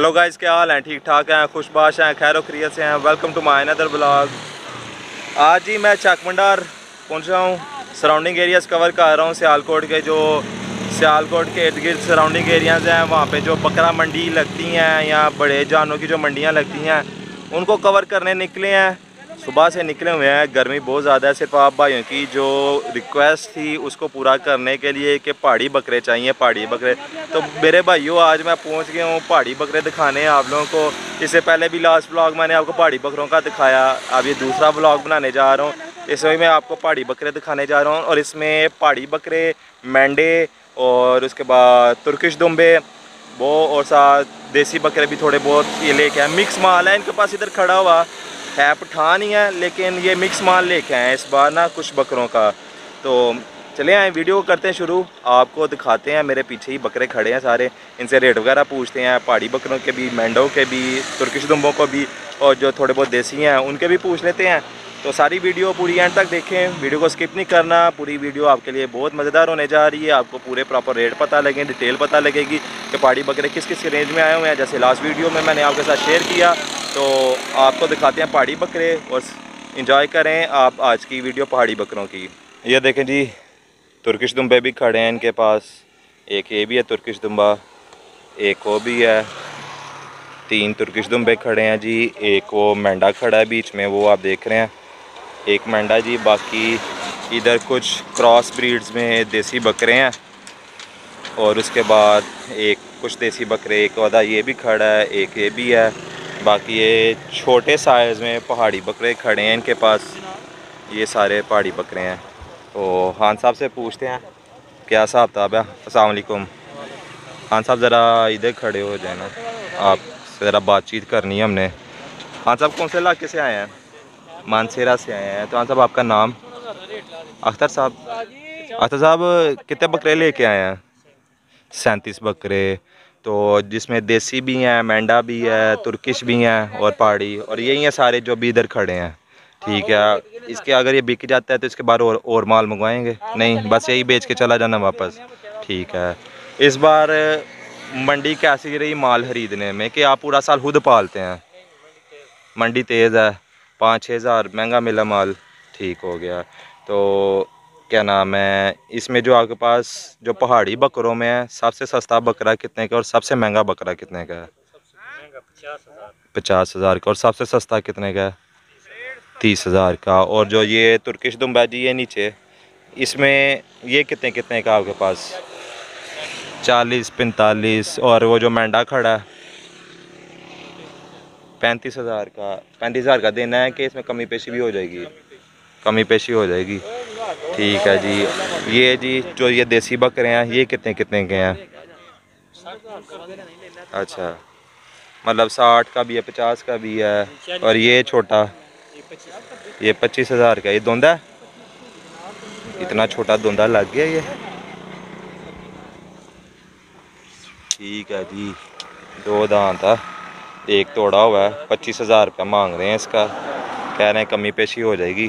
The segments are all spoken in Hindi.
हेलो गाइस क्या हाल हैं? ठीक ठाक हैं, खुशबाश हैं, खैर खरीत से हैं। Welcome to my another blog आज ही मैं चाकमंडार पहुँच रहा हूँ सराउंडिंग एरियाज़ कवर कर रहा हूँ सियालकोट के, जो सियालकोट के इर्द गिर्द सराउंडिंग एरियाज़ हैं, वहाँ पे जो बकरा मंडी लगती हैं, या बड़े जानों की जो मंडियाँ लगती हैं, उनको कवर करने निकले हैं। सुबह से निकले हुए हैं, गर्मी बहुत ज़्यादा है, सिर्फ़ आप भाइयों की जो रिक्वेस्ट थी उसको पूरा करने के लिए कि पहाड़ी बकरे चाहिए, पहाड़ी बकरे। तो मेरे भाइयों, आज मैं पहुँच गया हूँ पहाड़ी बकरे दिखाने आप लोगों को। इससे पहले भी लास्ट ब्लॉग मैंने आपको पहाड़ी बकरों का दिखाया, अब ये दूसरा ब्लॉग बनाने जा रहा हूँ। इसमें मैं आपको पहाड़ी बकरे दिखाने जा रहा हूँ और इसमें पहाड़ी बकरे, मेंढे और उसके बाद तुर्किश दुम्बे, वो और साथ देसी बकरे भी थोड़े बहुत ये लेके आए। मिक्स माल है, इनके पास इधर खड़ा हुआ। है, पठान ही है, लेकिन ये मिक्स माल लेके आए इस बार ना कुछ बकरों का। तो चले आए वीडियो करते हैं शुरू। आपको दिखाते हैं, मेरे पीछे ही बकरे खड़े हैं सारे। इनसे रेट वगैरह पूछते हैं, पहाड़ी बकरों के भी, मेंढों के भी, तुर्किश दुम्बों को भी, और जो थोड़े बहुत देसी हैं, उनके भी पूछ लेते हैं। तो सारी वीडियो पूरी एंड तक देखें। वीडियो को स्किप नहीं करना। पूरी वीडियो आपके लिए बहुत मज़ेदार होने जा रही है। आपको पूरे प्रॉपर रेट पता लगे डिटेल पता लगेगी कि पहाड़ी बकरे किस किस रेंज में आए हुए हैं। जैसे लास्ट वीडियो में मैंने आपके साथ शेयर किया तो आपको दिखाते हैं पहाड़ी बकरे और इंजॉय करें आप आज की वीडियो पहाड़ी बकरों की। ये देखें जी, तुर्किश दुम्बे भी खड़े हैं इनके पास। एक ये भी है तुर्किश दुम्बा, एक वो भी है। तीन तुर्किश दुम्बे खड़े हैं जी, एक वो मेंढा खड़ा है बीच में, वो आप देख रहे हैं। एक मेंढा जी, बाकी इधर कुछ क्रॉस ब्रीड्स में देसी बकरे हैं। और उसके बाद एक कुछ देसी बकरे, एक वादा ये भी खड़ा है, एक ये भी है। बाकी ये छोटे साइज़ में पहाड़ी बकरे खड़े हैं इनके पास। ये सारे पहाड़ी बकरे हैं। तो खान साहब से पूछते हैं, क्या हिसाब ताब है असलकुम खान साहब, ज़रा इधर खड़े हो जाए ना आप ज़रा बातचीत करनी है हमने। खान साहब, कौन से इलाके से आए हैं? मानसेरा से आए हैं। तो हाँ साहब आपका नाम? अख्तर साहब। अख्तर साहब, कितने बकरे लेके आए हैं? सैंतीस बकरे। तो जिसमें देसी भी हैं मेंढा भी है, तुर्किश भी हैं और पहाड़ी। और यही हैं सारे जो भी इधर खड़े हैं। ठीक है, इसके अगर ये बिक जाता है तो इसके बाद और और माल मंगवाएँगे? नहीं, बस यही बेच के चला जाना वापस। ठीक है। इस बार मंडी कैसी रही माल खरीदने में कि आप पूरा साल खुद पालते हैं? मंडी तेज़ है। पाँच हज़ार, महँगा मिला माल। ठीक हो गया। तो क्या नाम है, इसमें जो आपके पास जो पहाड़ी बकरों में है, सबसे सस्ता बकरा कितने का और सबसे महँगा बकरा कितने का है? पचास हज़ार का। और सबसे सस्ता कितने का है? तीस हज़ार का। और जो ये तुर्किश दुम्बा जी ये नीचे, इसमें ये कितने कितने का आपके पास? चालीस, पैंतालीस। और वो जो मेंढा खड़ा है पैंतीस हज़ार का, पैंतीस हज़ार का देना है कि इसमें कमी पेशी भी हो जाएगी। कमी पेशी हो जाएगी। ठीक है जी। ये जी जो ये देसी बकरे हैं, ये कितने कितने के हैं? अच्छा। मतलब साठ का भी है, पचास का भी है, और ये छोटा, ये पच्चीस हज़ार का, ये धुंधा इतना छोटा धुंधा लग गया ये। ठीक है जी। दो दांत है। एक तोड़ा हुआ है पच्चीस हज़ार रुपया मांग रहे हैं इसका। कह रहे हैं कमी पेशी हो जाएगी।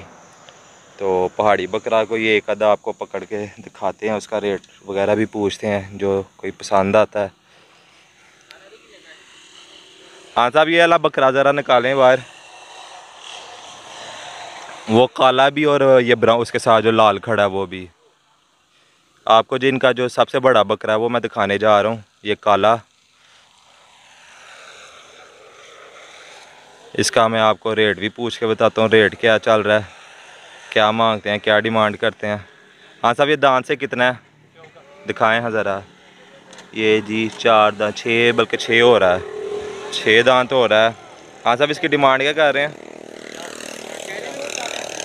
तो पहाड़ी बकरा को ये एक अदा आपको पकड़ के दिखाते हैं, उसका रेट वगैरह भी पूछते हैं, जो कोई पसंद आता है। हाँ साहब, ये अला बकरा ज़रा निकालें बाहर। वो काला भी और ये ब्राउन, उसके साथ जो लाल खड़ा है, वो भी। आपको जिनका जो सबसे बड़ा बकरा है, वो मैं दिखाने जा रहा हूँ। ये काला। इसका मैं आपको रेट भी पूछ के बताता हूँ रेट क्या चल रहा है, क्या मांगते हैं, क्या डिमांड करते हैं। हाँ साहब, ये दांत से कितना है? दिखाएँ हाँ ज़रा। ये जी चार दांत, छः, बल्कि छः हो रहा है। छः दांत हो रहा है। हाँ साहब, इसकी डिमांड क्या कर रहे हैं?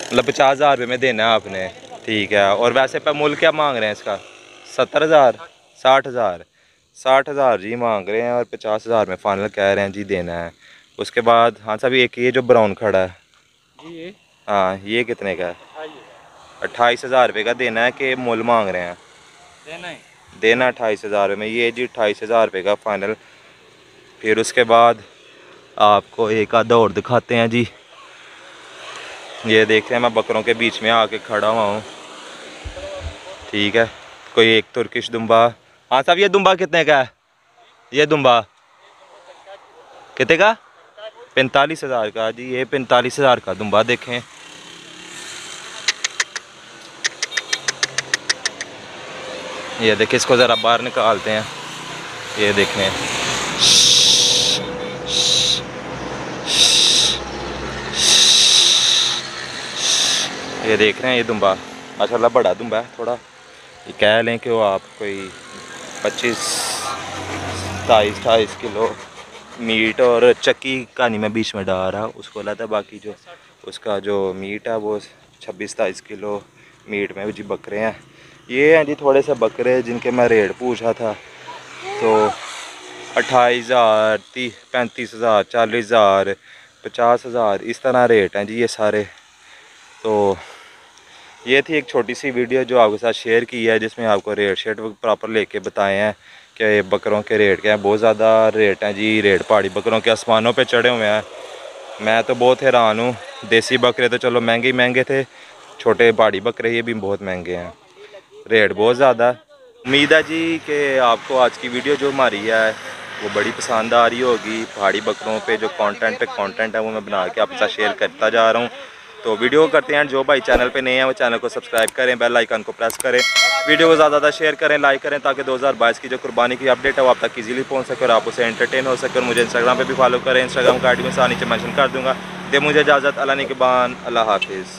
मतलब पचास हज़ार रुपये में देना है आपने। ठीक है, और वैसे पर मूल क्या मांग रहे हैं इसका? सत्तर हज़ार, साठ हज़ार। साठ हज़ार जी मांग रहे हैं और पचास हज़ार में फाइनल कह रहे हैं जी देना है। उसके बाद हाँ साहब एक ये जो ब्राउन खड़ा है। जी ये? हाँ ये कितने का है? अट्ठाईस हज़ार। रुपये का देना है कि मोल मांग रहे हैं? देना है? देना अट्ठाईस हज़ार रुपये में। ये जी अट्ठाईस हज़ार रुपये का फाइनल फिर उसके बाद आपको एक आधा और दिखाते हैं जी। ये देखते हैं मैं बकरों के बीच में आके खड़ा हुआ हूँ। ठीक है कोई एक तुर्किश दुम्बा। हाँ साहब ये दुम्बा कितने का है? ये दुम्बा। कितने का? पैंतालीस हज़ार का, जी ये पैंतालीस हज़ार का दुम्बा देखें। ये देखिए, इसको ज़रा बाहर निकालते हैं। ये देखें। ये देख रहे हैं, ये दुम्बा। माशाल्लाह बड़ा दुम्बा है, थोड़ा। ये कह लें कि वो आप कोई पच्चीस सताईस अठाईस किलो मीट और चक्की कहानी मैं बीच में डाल रहा उसको अलग बाकी जो उसका जो मीट है, वो छब्बीस, सताईस किलो मीट में जी बकरे हैं। ये हैं जी थोड़े से बकरे जिनके मैं रेट पूछा था। तो अट्ठाईस हज़ार, ती, पैंतीस हज़ार, चालीस हज़ार, पचास हज़ार, इस तरह रेट हैं जी ये सारे। तो ये थी एक छोटी सी वीडियो जो आपके साथ शेयर की है, जिसमें आपको रेट शेट प्रॉपर लेके बताए हैं। कि बकरों के रेट क्या हैं, बहुत ज़्यादा रेट हैं जी, रेट पहाड़ी बकरों के, आसमानों पे चढ़े हुए हैं। मैं तो बहुत हैरान हूँ, देसी बकरे तो चलो महँगे ही महँगे थे, छोटे पहाड़ी बकरे ये भी बहुत महँगे हैं। रेट बहुत ज़्यादा। उम्मीद है जी कि आपको आज की वीडियो जो हमारी है, वो बड़ी पसंद आ रही होगी। पहाड़ी बकरों पे जो कंटेंट पे कंटेंट है वो मैं बना के आपके साथ शेयर करता जा रहा हूँ। तो वीडियो करते हैं। जो भाई चैनल पे नए हैं, वो चैनल को सब्सक्राइब करें, बेल आइकन को प्रेस करें। वीडियो को ज़्यादा ज़्यादा शेयर करें, लाइक करें, ताकि 2022 की जो कुर्बानी की अपडेट है, वो आप तक इजीली पहुँच सके और आप उसे एंटरटेन हो सके। और मुझे इंस्टाग्राम पर भी फॉलो करें। इंस्टाग्राम का आई डी में सारा नीचे मैंशन कर दूँगा। दे मुझे इजाज़त। अला निकबान अल्लाह हाफिज़।